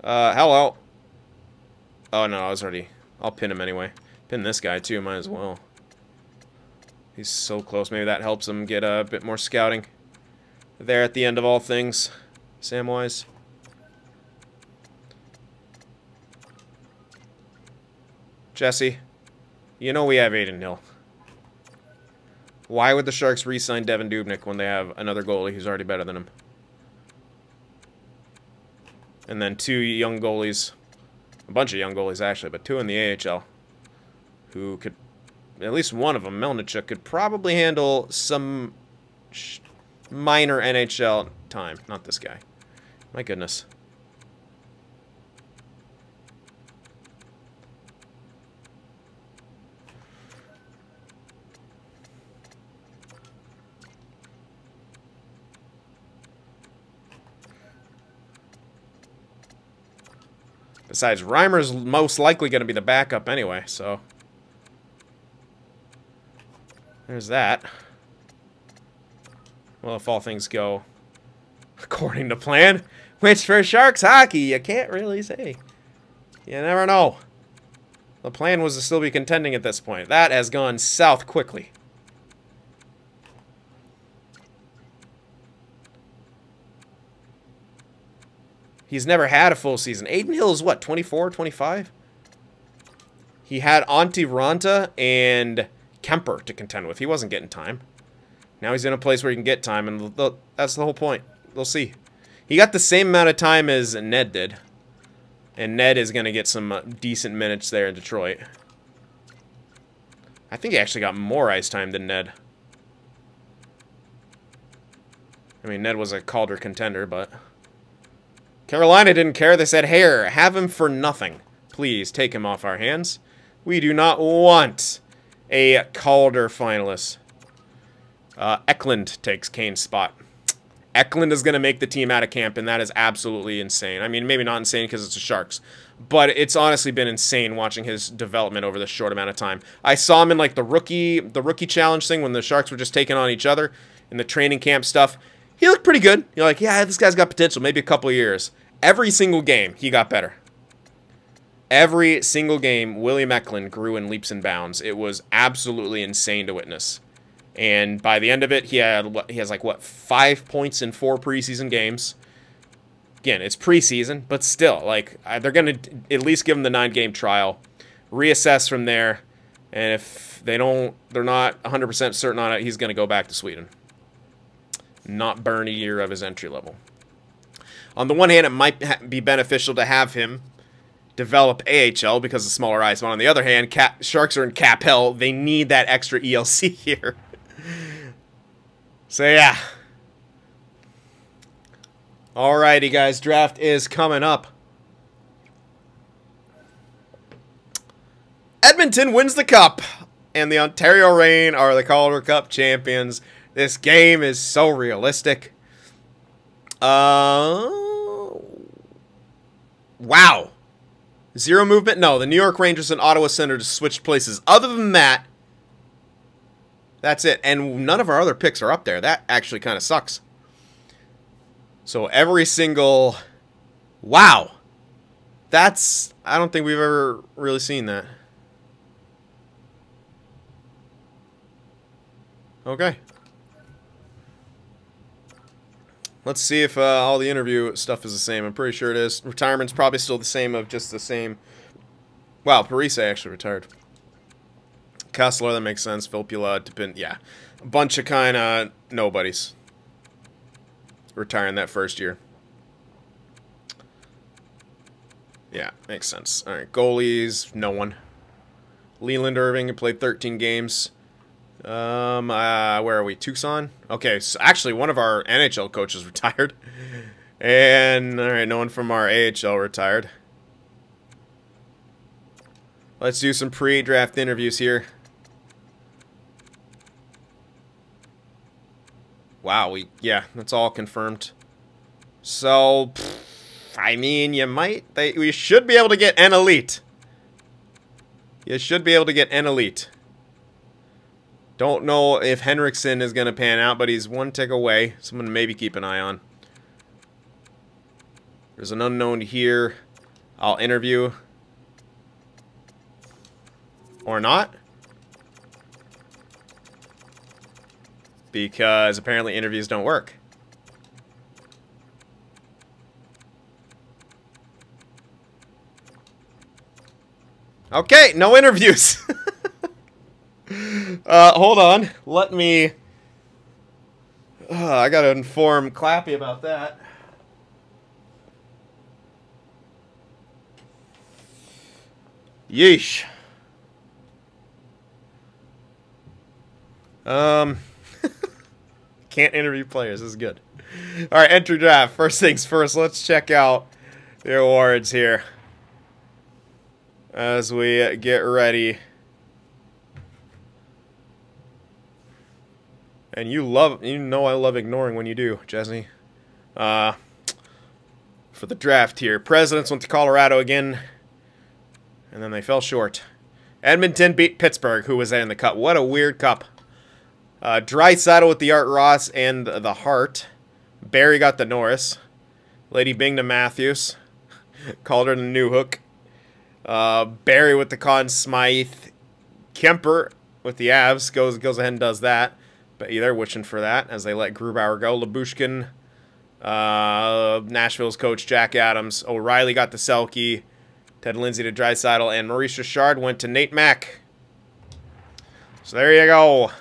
Uh, hello. Oh, no, I was already... I'll pin him anyway. Pin this guy, too. Might as well. He's so close. Maybe that helps him get a bit more scouting. There at the end of all things, Samwise. Jesse. You know we have Adin Hill. Why would the Sharks re-sign Devan Dubnyk when they have another goalie who's already better than him? And then two young goalies, a bunch of young goalies actually, but two in the AHL, who could, at least one of them, Melnichuk, could probably handle some minor NHL time. Not this guy. My goodness. Besides, Reimer's most likely going to be the backup anyway, so... There's that. Well, if all things go according to plan, which for Sharks hockey, you can't really say. You never know. The plan was to still be contending at this point. That has gone south quickly. He's never had a full season. Adin Hill is what, 24, 25? He had Antti Raanta and Kuemper to contend with. He wasn't getting time. Now he's in a place where he can get time, and that's the whole point. We'll see. He got the same amount of time as Ned did. And Ned is going to get some uh, decent minutes there in Detroit. I think he actually got more ice time than Ned. I mean, Ned was a Calder contender, but... Carolina didn't care. They said, Hair, have him for nothing. Please, take him off our hands. We do not want a Calder finalist. Uh, Eklund takes Kane's spot. Eklund is going to make the team out of camp, and that is absolutely insane. I mean, maybe not insane because it's the Sharks, but it's honestly been insane watching his development over this short amount of time. I saw him in like the rookie, the rookie challenge thing when the Sharks were just taking on each other in the training camp stuff. He looked pretty good. You're like, yeah, this guy's got potential. Maybe a couple of years. Every single game, he got better. Every single game, William Eklund grew in leaps and bounds. It was absolutely insane to witness. And by the end of it, he had he has like what five points in four preseason games. Again, it's preseason, but still, like uh, they're gonna at least give him the nine game trial, reassess from there, and if they don't, they're not 100% certain on it, he's gonna go back to Sweden. Not burn a year of his entry level. On the one hand, it might be beneficial to have him develop AHL because of smaller ice. But on the other hand, cap, Sharks are in cap hell. They need that extra ELC <laughs> here. So yeah. Alrighty, guys. Draft is coming up. Edmonton wins the cup, and the Ontario Reign are the Calder Cup champions. This game is so realistic. Uh, wow. Zero movement? No, the New York Rangers and Ottawa Senators switched places. Other than that, that's it. And none of our other picks are up there. That actually kind of sucks. So every single... Wow. That's... I don't think we've ever really seen that. Okay. Let's see if uh, all the interview stuff is the same. I'm pretty sure it is. Retirement's probably still the same of just the same... Wow, Parise actually retired. Kesler, that makes sense. Filppula, depend, yeah. A bunch of kind of nobodies. Retiring that first year. Yeah, makes sense. All right, goalies, no one. Leland Irving played 13 games. Um, uh, where are we? Tucson? Okay, so actually one of our NHL coaches <laughs> retired. And, all right, no one from our AHL retired. Let's do some pre-draft interviews here. Wow, we yeah, that's all confirmed. So, pff, I mean, you might they we should be able to get an elite. You should be able to get an elite. Don't know if Henriksen is going to pan out, but he's one tick away. Someone maybe keep an eye on. There's an unknown here. I'll interview. Or not. because apparently interviews don't work. Okay, no interviews. <laughs> uh, hold on. Let me... Uh, I gotta inform Clappy about that. Yeesh. Um... <laughs> Can't interview players. This is good. All right, enter draft. First things first, let's check out the awards here as we get ready. And you love, you know I love ignoring when you do, Jesse. Uh, for the draft here. Presidents went to Colorado again, and then they fell short. Edmonton beat Pittsburgh, who was in the cup. What a weird cup. Uh, saddle with the Art Ross and the Hart. Barrie got the Norris. Lady Byng to Matthews. <laughs> Calder the Newhook. Uh, Barrie with the Conn Smythe. Kuemper with the Avs goes goes ahead and does that. But wishing for that as they let Grubauer go. Lyubushkin, uh, Nashville's coach Jack Adams. O'Reilly got the Selke. Ted Lindsay to Draisaitl. And Maurice Richard went to Nate Mack. So there you go.